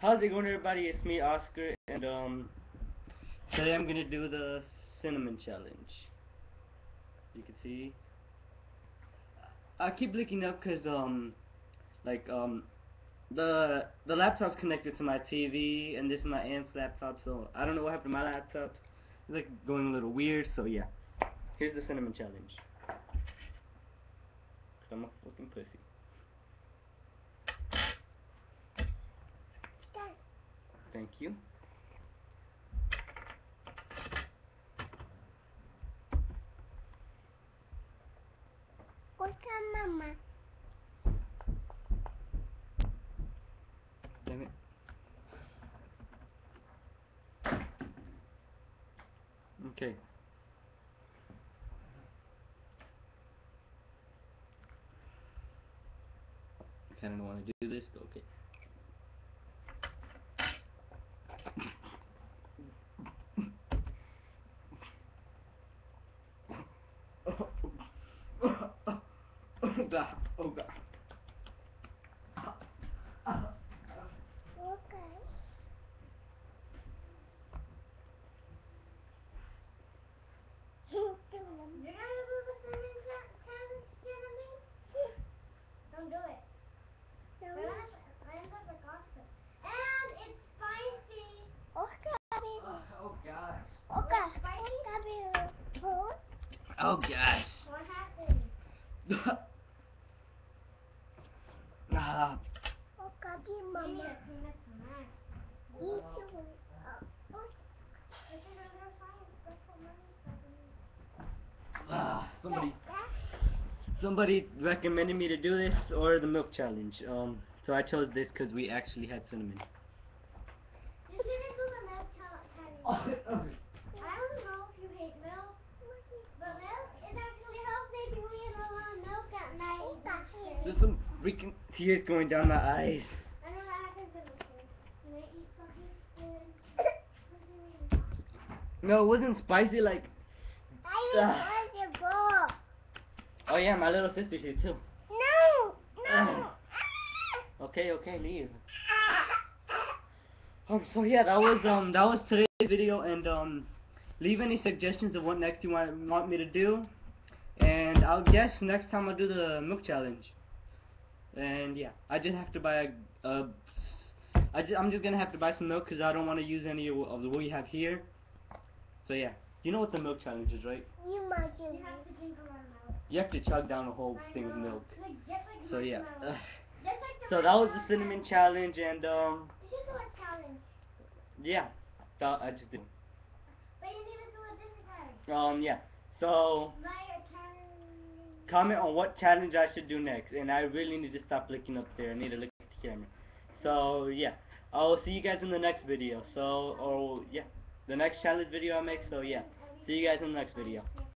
How's it going, everybody? It's me, Oscar, and um, today I'm gonna do the cinnamon challenge. You can see. I keep looking up because um, like um, the the laptop's connected to my TV, and this is my aunt's laptop, so I don't know what happened to my laptop. It's like going a little weird, so yeah. Here's the cinnamon challenge. Cause I'm a fucking pussy. Thank you. What's up, Mama? Damn it. Okay. I kinda wanna do this, but okay. Oh god, oh god. Okay. You're gonna do the cinnamon cha- challenge, Jeremy? Don't do it. No. I'm gonna gossip. And it's spicy. Okay. Oh gosh. Okay. Spicy. Oh gosh. What happened? ah. Okay, Mama. You need to clean up some mess. You too. Oh. This is somebody recommended me to do this or the milk challenge. Um so I chose this cuz we actually had cinnamon. You shouldn't do the milk challenge. I don't know if you hate milk, but milk it actually helps make you eat a lot of milk at night. There's some freaking tears going down my eyes. I know that happens in the kids. When they eat something, No, it wasn't spicy like I Ah. Want to go. Oh yeah, my little sister's here too. No, no. Okay, okay, leave. Um, so yeah, that was um that was today's video and um leave any suggestions of what next you want want me to do. And I'll guess next time I'll do the milk challenge. And yeah, I just have to buy a, a I just, I'm just gonna have to buy some milk because I don't want to use any of of the what we have here. So yeah, you know what the milk challenge is, right? You might You have to drink a lot of milk. You have to chug down a whole thing know. milk. Like, like So yeah. marshmallows. Ugh. Just like So that was the cinnamon challenge, and um, You should do a challenge. yeah, that I just did. But you need to do a different challenge. Um, yeah. So comment on what challenge I should do next, and I really need to stop looking up there. I need to look at the camera. So yeah, I'll see you guys in the next video. So or yeah, the next challenge video I make. So yeah, see you guys in the next video.